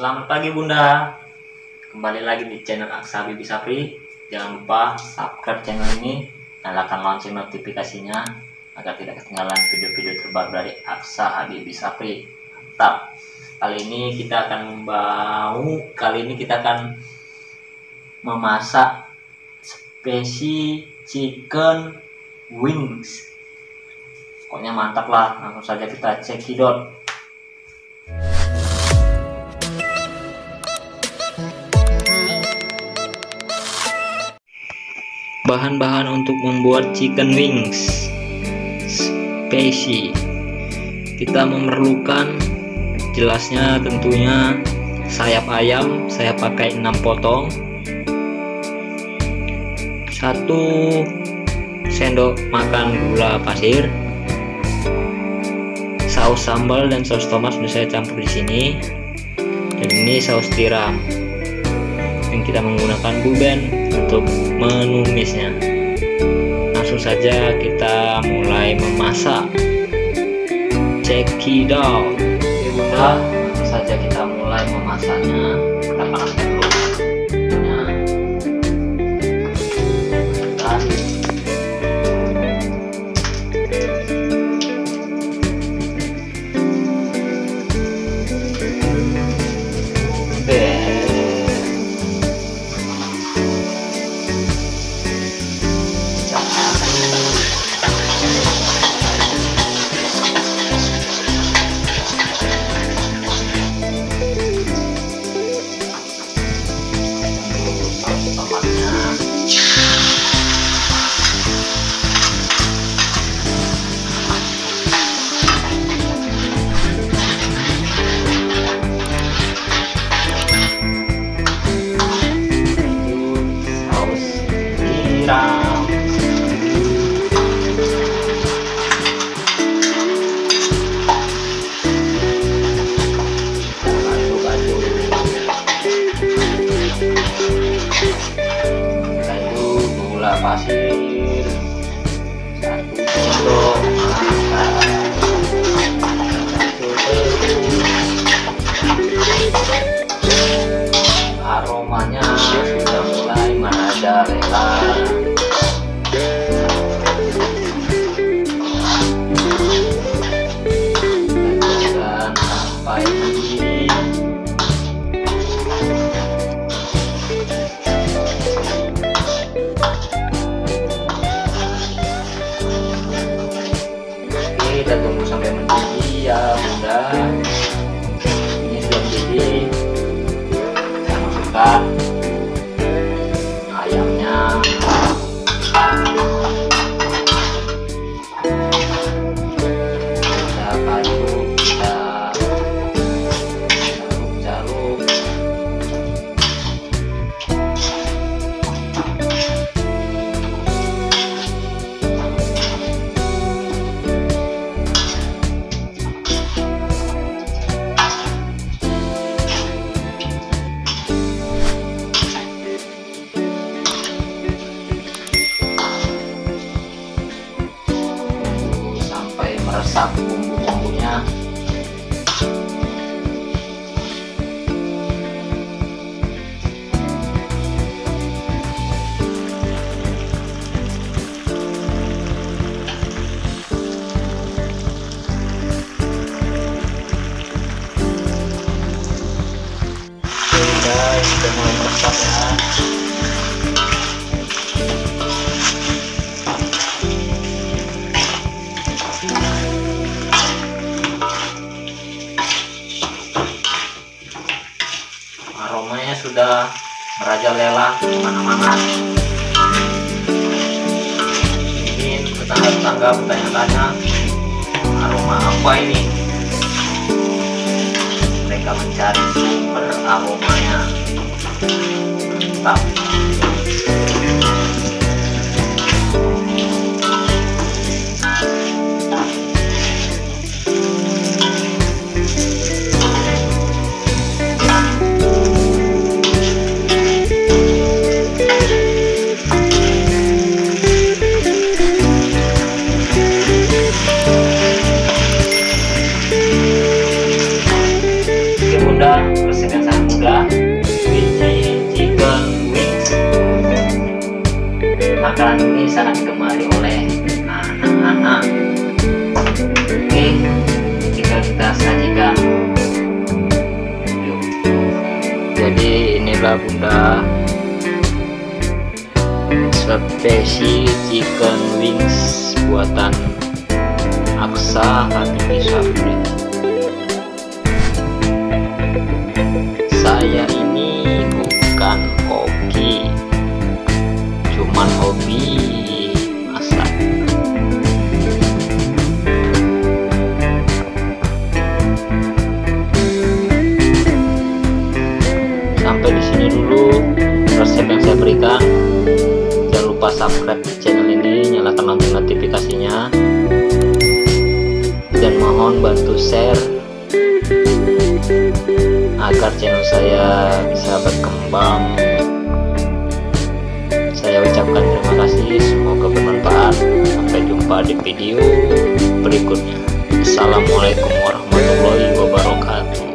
Selamat pagi Bunda. Kembali lagi di channel Aksa Bibi Sapri. Jangan lupa subscribe channel ini, nyalakan lonceng notifikasinya agar tidak ketinggalan video-video terbaru dari Aksa Habibi Sapri. Mantap. Kali ini kita akan membau, kali ini kita akan memasak spesi chicken wings. Pokoknya mantap lah. Langsung saja kita cekidot. Bahan-bahan untuk membuat chicken wings. Spesi kita memerlukan jelasnya tentunya sayap ayam saya pakai 6 potong. Satu sendok makan gula pasir. Saus sambal dan saus tomat sudah saya campur di sini. Dan ini saus tiram kita menggunakan buben untuk menumisnya. Langsung saja kita mulai memasak. Cekidot oke bunda langsung saja kita mulai memasaknya gula meresap bumbu-bumbunya guys, sudah mulai meresap aromanya sudah merajalela ke mana-mana. Mungkin tetangga-tetangga bertanya-tanya aroma apa ini. Mereka mencari sumber aromanya. Mantap makanan ini sangat digemari oleh anak-anak. Oke tinggal kita sajikan. Yuk. jadi inilah bunda. Spesi chicken wings buatan Aksa Hati Safri lupa subscribe channel ini nyalakan lonceng notifikasinya. Dan mohon bantu share agar channel saya bisa berkembang. Saya ucapkan terima kasih semoga bermanfaat. Sampai jumpa di video berikutnya. Assalamualaikum warahmatullahi wabarakatuh.